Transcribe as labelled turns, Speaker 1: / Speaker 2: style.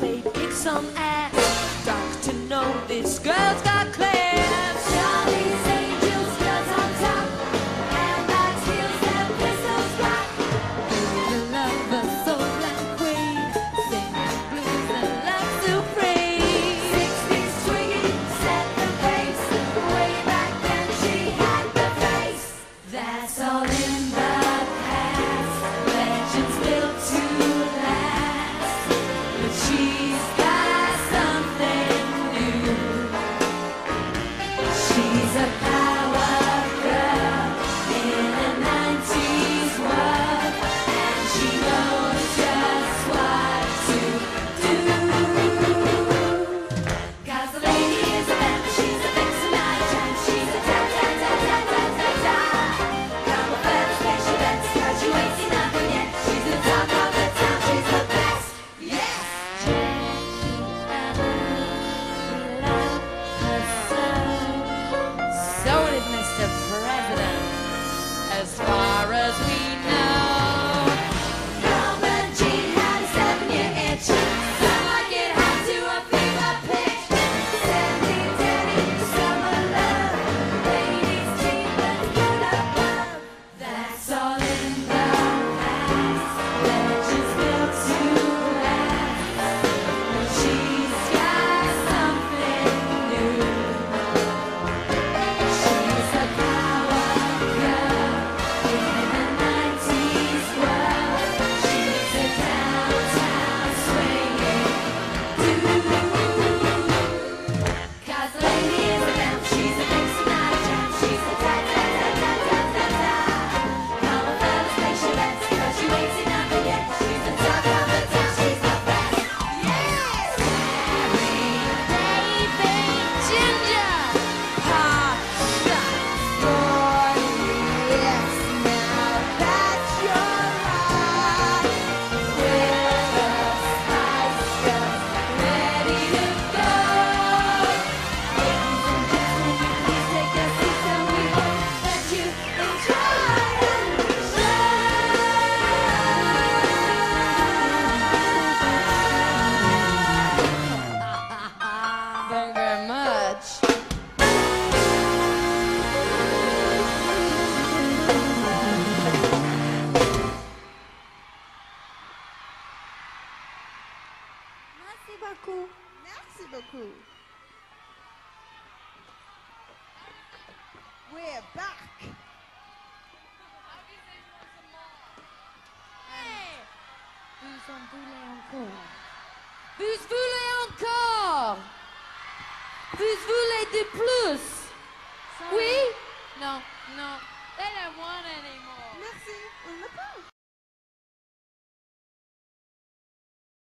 Speaker 1: may pick some ass. Doctor, know this girl's got class. she's she knows.
Speaker 2: satisfied. beaucoup. Merci beaucoup. We're back. Hey.
Speaker 3: Vous en voulez encore. Vous voulez encore? Vous voulez de plus? Sorry. Oui? Non, non. They don't want anymore.
Speaker 2: Merci. On n'a pas.